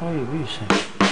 还有绿色。